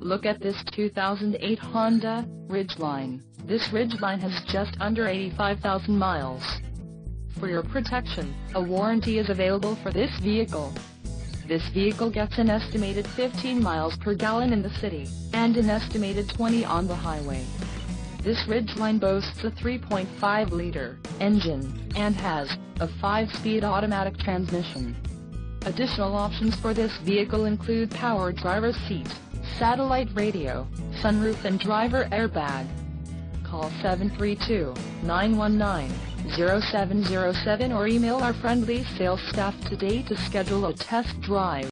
Look at this 2008 Honda Ridgeline. This Ridgeline has just under 85,000 miles. For your protection, a warranty is available for this vehicle. This vehicle gets an estimated 15 miles per gallon in the city, and an estimated 20 on the highway. This Ridgeline boasts a 3.5-liter engine, and has a 5-speed automatic transmission. Additional options for this vehicle include power driver seat, satellite radio, sunroof and driver airbag. Call 732-919-0707 or email our friendly sales staff today to schedule a test drive.